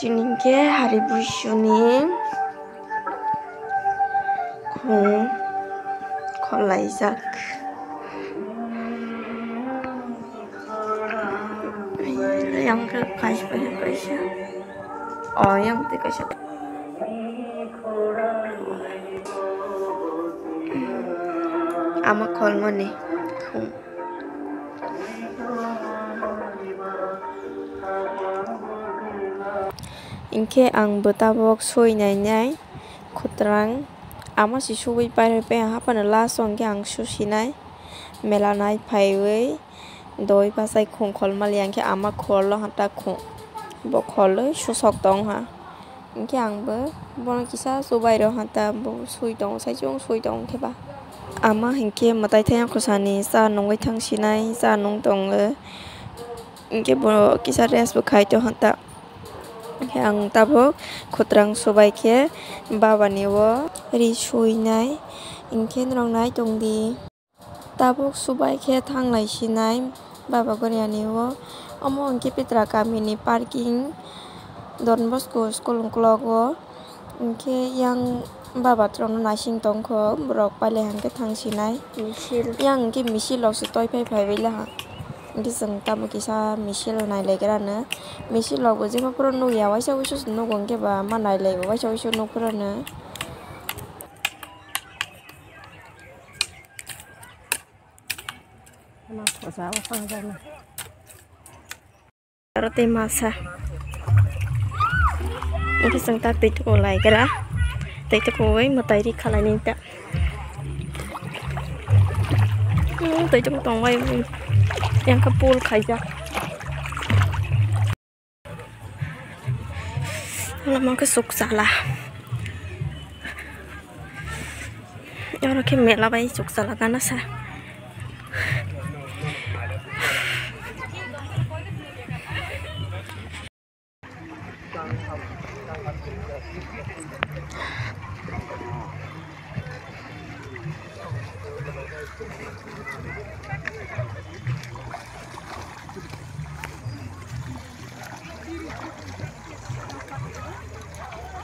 주님께 하리부 슈님. 공 콜라 이사크 양극 가시고 할 것이야 어 양대 것이야 음, 아마 그 걸머니 공 Inke ang betabok soi nai nai kutrang ama si sui pai pe hapa na la song ke ang su sinai mela nai pai wei doi pasai khong khol mal yang ke ama khol lo hata khong bo khol lo su sok tong ha inke ang be bon kisa su bai ro hata bo sui tong sai chung sui tong ke ba ama hinke matai thayang khosani sa nong wei thang sinai sa nong tong le inke bo kisa res bo khai to hata আং তাবো খোত্রাং সবাইকে বাবানিও রি সুইনাই রং রংনাই টংদি। তাবুক সবাইকে থাংলাইসিনাই বাবা গরিয়ানিও অমো অঙ্কি পেত্রা কামিনি পার্কিং ডন বস্কো স্কুল ক্লগ। ইনখে ইয়াং বাবা ত্রং নাইসিং টংখ রক পালে হাঙ্কে থাংসিনাই ইয়াং কি মিছিল তৈ ফাই ফাইবেলা হা। diseng tabu kisa misil nai le kira na misil lo gozi ma pura nu ya waisa wisu nu gong ke ba? Ma nai le waisa wisu nu pura na? Hãy subscribe cho kênh Ghiền Mì Gõ Để không bỏ lỡ những cái sáng ta tịt cô lại cái đó tịt cô ấy mà tay đi khá lại nên ta tịt trong tòng quay yang kapul kajak lamang ke suk sala yang rakhi mela bai suk sala kana sa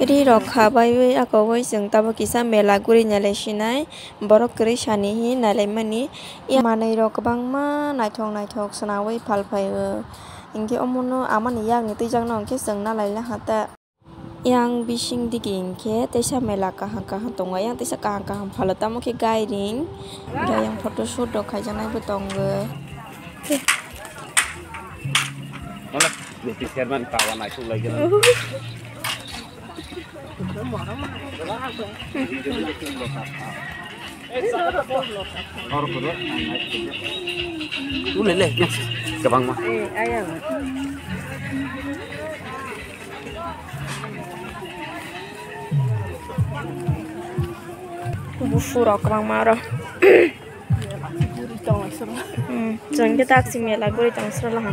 ri rokha bai bai ako bai jeng tabo kisa mela guri nyale sinai borok kri sani hi nalai mani ya manai rok bangma naithok naithok sanawi phalpai ingke omono amani yang ni tijang nong ke jeng nalai la hata yang bising digi ingke tesa mela kahang kahang tonga yang tesa kahang kahang phalo tamo ke guiding ga yang photo shoot dok khajanai bo tongge Jadi Sherman kawan aku lagi. Bang maro Hmm, jangan kita aksi mela guri tang serlah.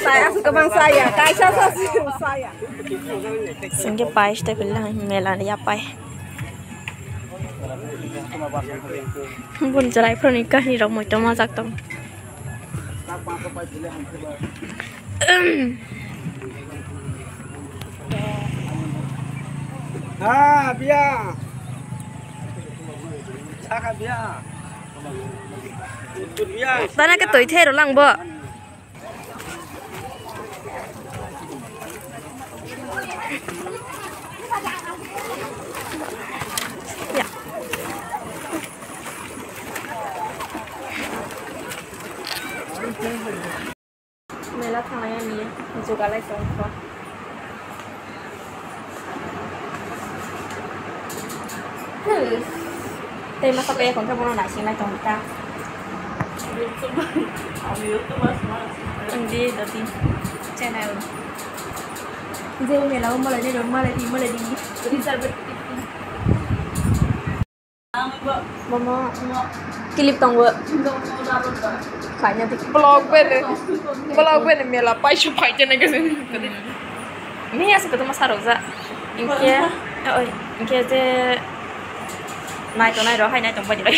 saya suka bang saya, kaisa saya suka bang saya. Singgih pai, stabil lah, eh? ya pai. Bun cerai pernikah ni ramai cuma. Ah, biar. Cakap biar. ตอนนั้นก็ตุยเทศหรังบ่เมลับทางไรอันนี้มันจุกอะไรสองคอคือเต็มมาสเปรย์ของเทอร์โบนาชิมไมตรงนี้จ้า Ini ya seperti Mas Haroza. Inke, oi, inke je nai to nai ro hai nai tong pa ji lai.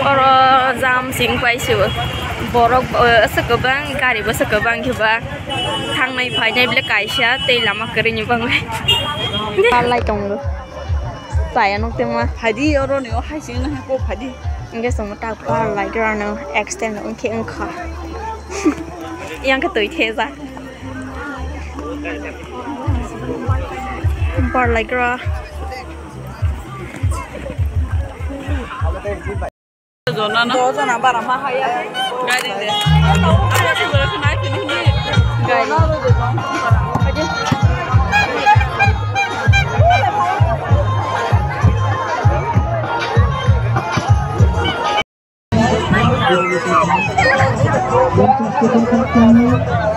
Oro jam sing pai su. Borok sekebang gari bo sekebang kiba. Thang nai phai nai bile kaisha te lama kari ni bang. Lai tong lo. Sai anok te ma. Hadi oro o hai sing na ko hadi. Nga sama ta pa lai dra no extend on ke ang kha. Yang ka tui the za. Bar lai dra. Zona na. Do zona bara ma haya. Gari de. Ni. Gari.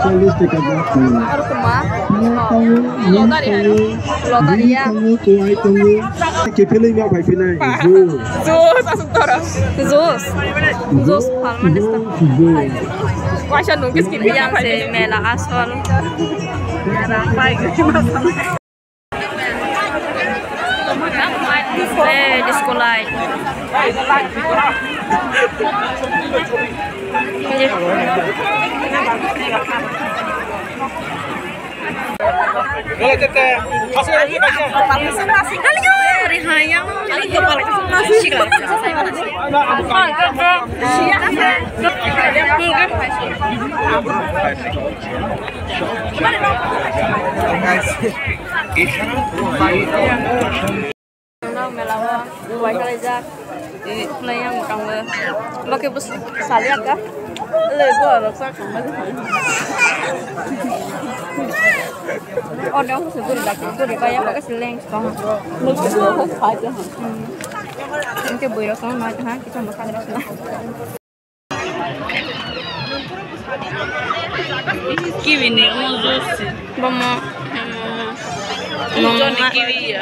Belakang. Harus kemah. थाङो नों थाङो नों थाङो मेला आसल asal. Pai ke mas. Eh, di sekolah. Ini. Boleh tete. Kasih lagi baca. Dari hayang. Kali kepala nasi. Sikla. Saya mana sih? Nah, melawa, buat kerja di yang kamu, pakai bus saliat kah? Le gua lo sa kan mas. Oh, aku sebut lagi, aku dibayar pakai seleng sekarang. Ho pai je. Nanti boleh sama macam ha, kita makan di sana. Kiwi ni si. Mama, Mo ni kiwi ya.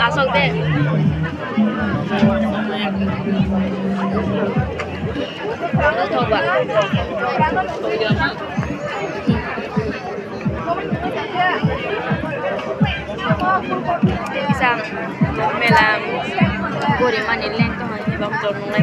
à xong thế nó thôi vậy tôi được sang, mẹ làm cô để mà nhìn lên tôi hỏi thì bóng trốn lúc này.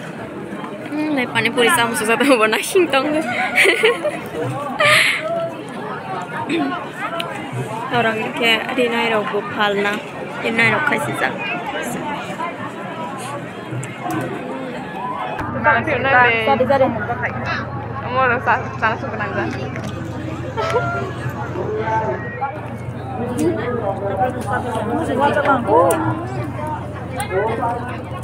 Hmm, うん、ね、パネポリさんもそさともなヒントング。Orang kayak di Nairo Bhopal na, di Nairo kasih sang. Tadi tadi. Mau lo sa sana suka nangga. Mau